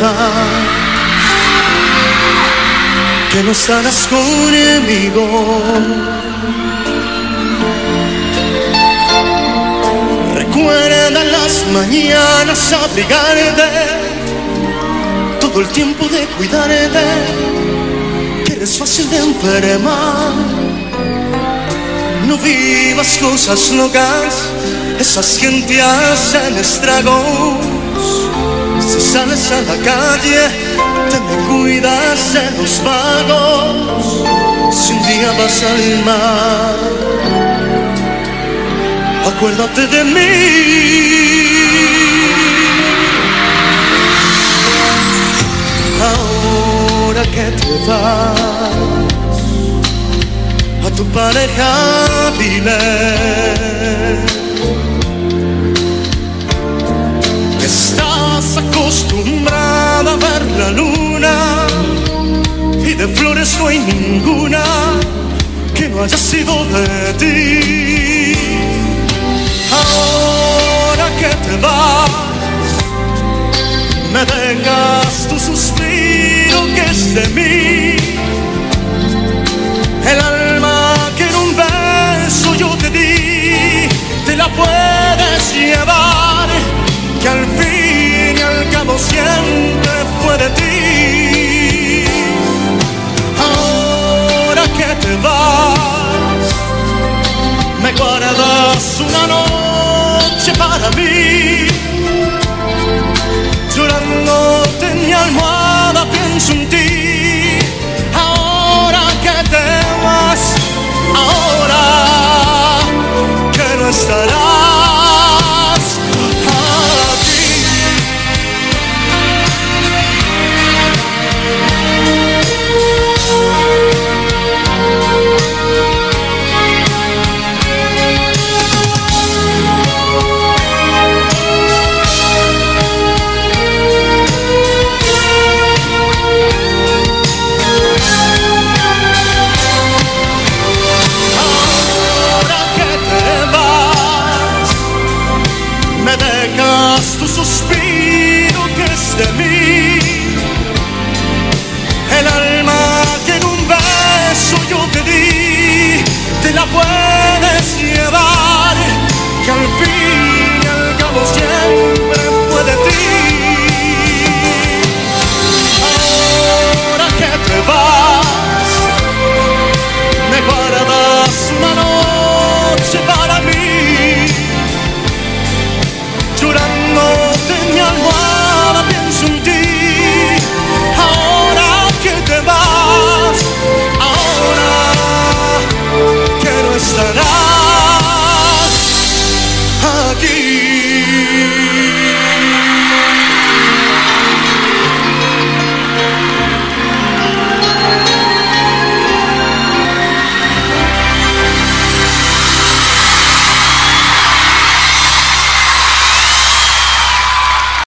vas, que no estarás conmigo. Recuerda las mañanas abrigarte, todo el tiempo de cuidarte, que eres fácil de enfermar. No vivas cosas locas, esas gente hacen estragos. Si sales a la calle, te me cuidas de los vagos. Si un día vas al mar, acuérdate de mí. Ahora que te vas, a tu pareja dile de flores no hay ninguna que no haya sido de ti. Ahora que te vas, me dejas tu suspiro que es de mí. Guardas una noche para mí. Llorándote en mi almohada